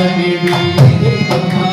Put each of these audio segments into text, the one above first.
Hare Krishna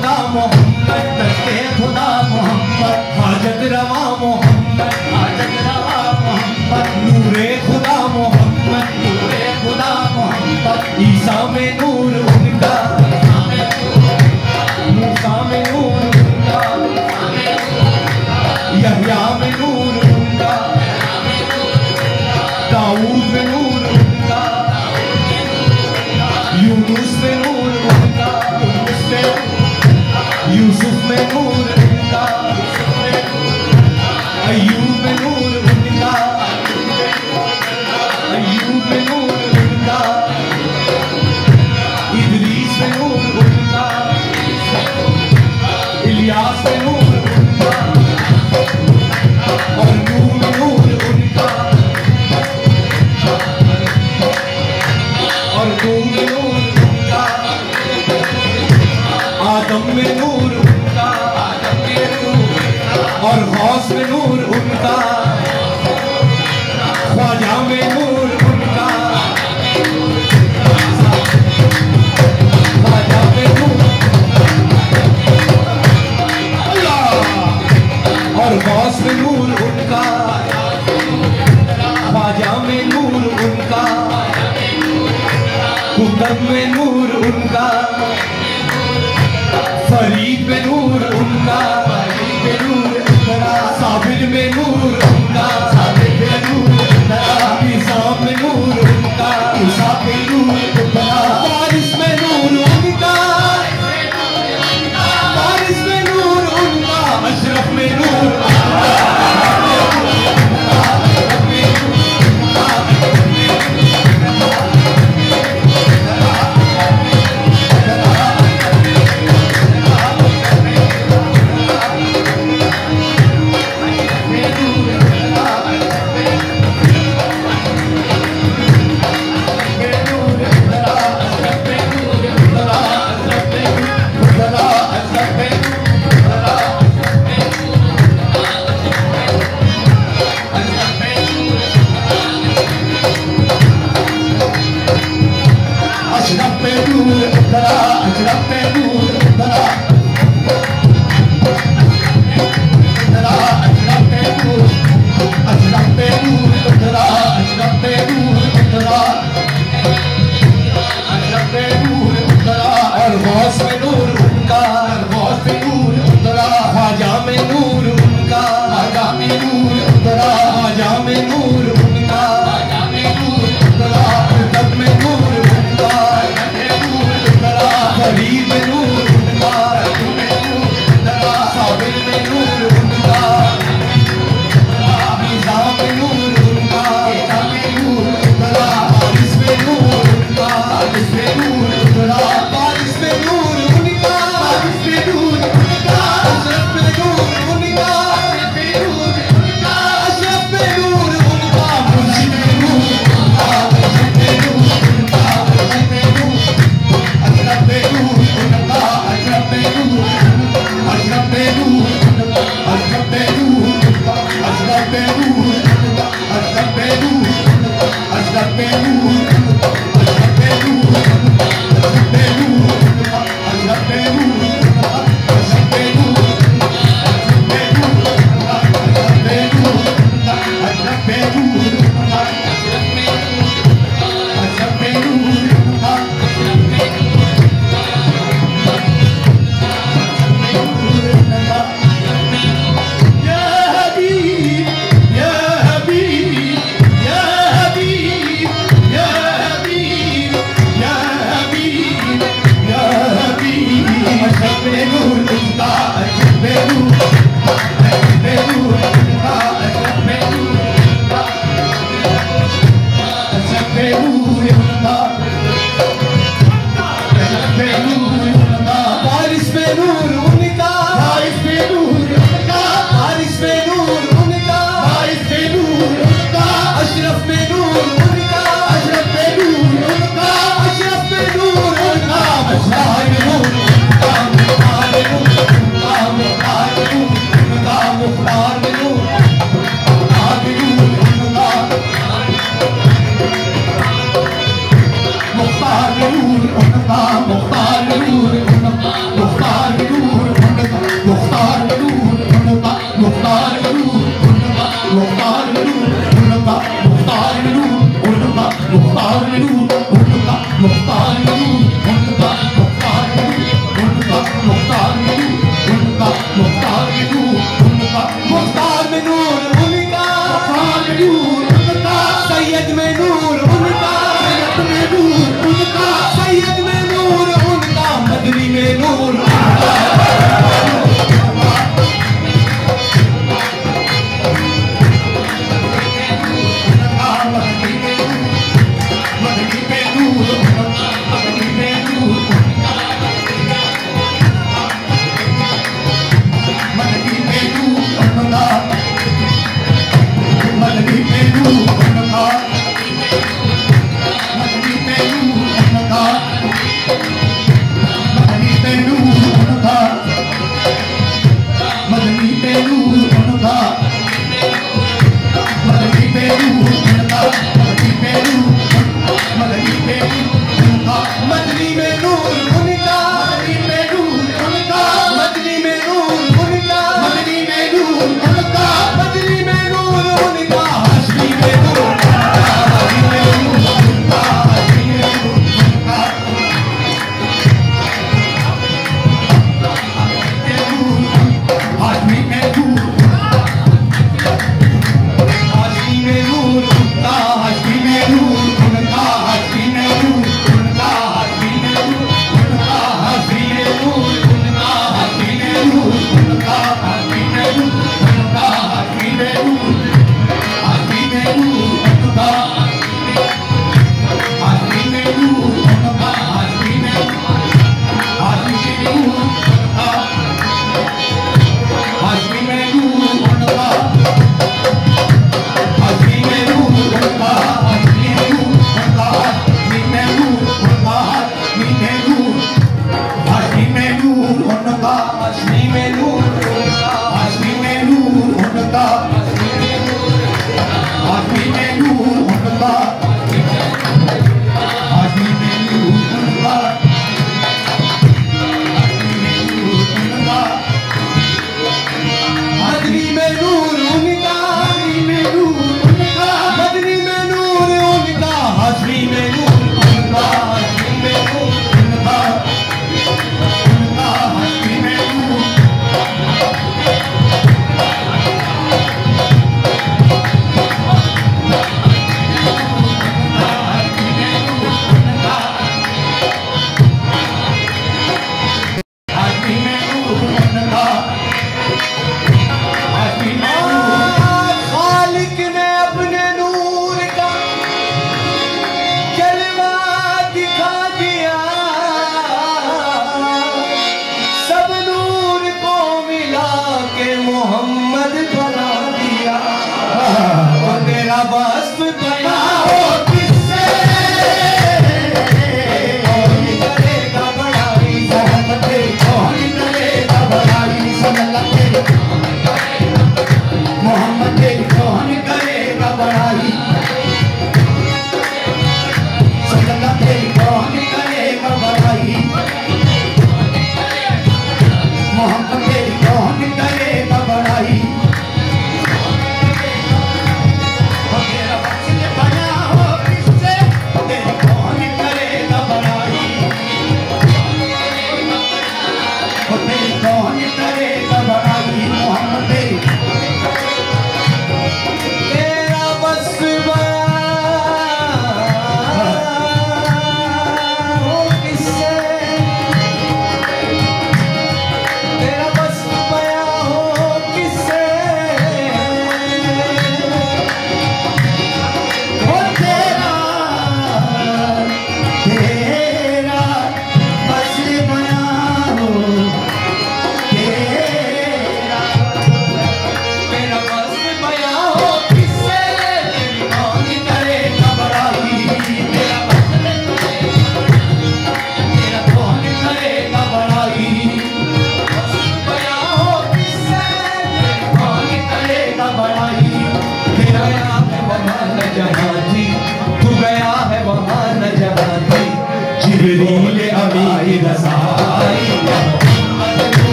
da morte meu muro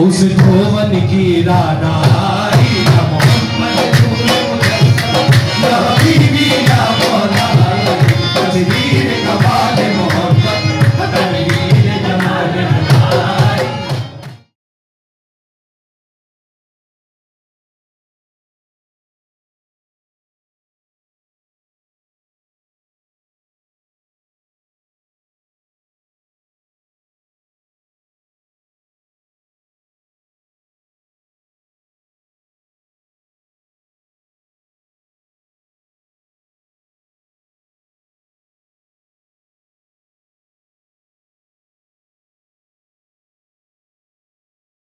उस धोवन की राना